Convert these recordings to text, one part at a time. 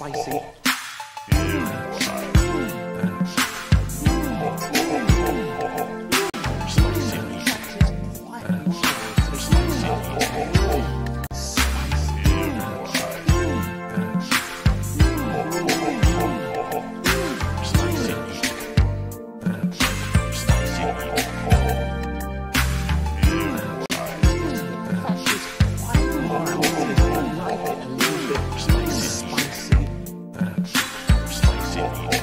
spicy. Bye.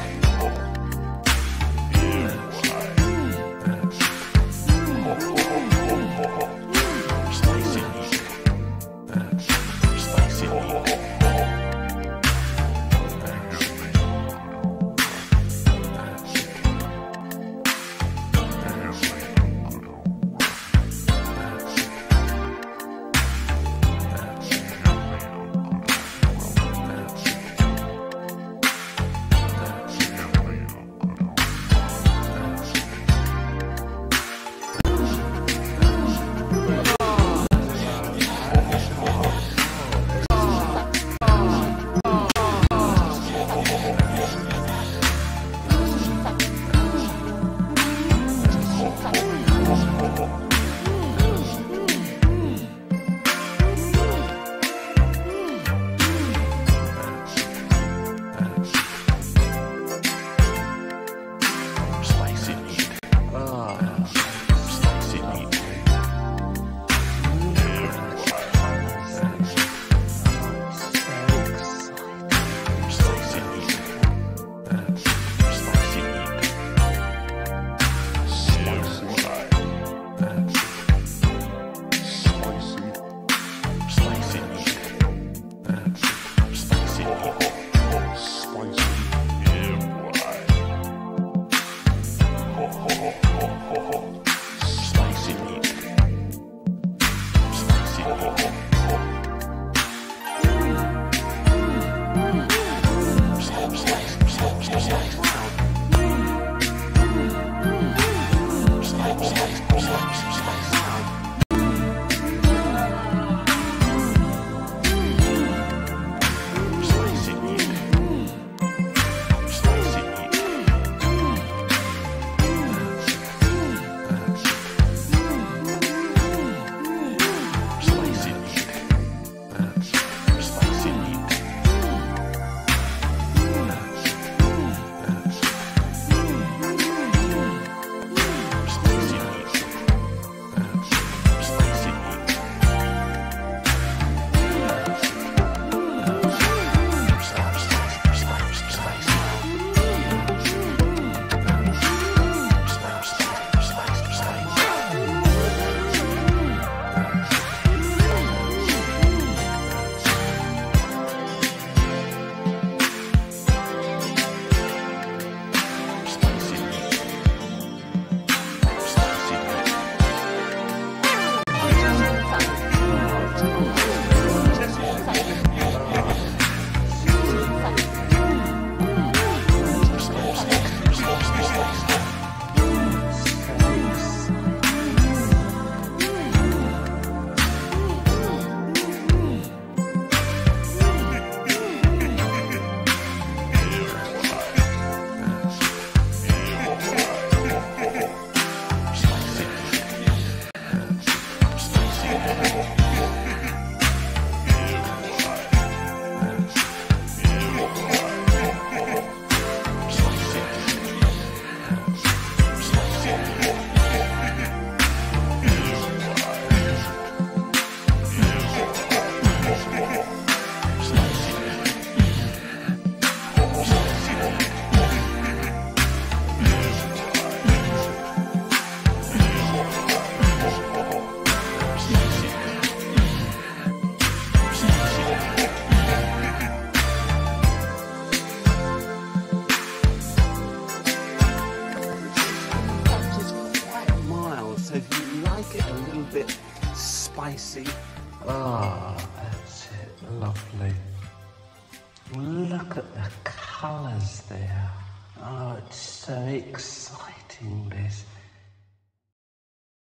Spicy. Ah, that's it. Lovely. Look at the colours there. Oh, it's so exciting, this.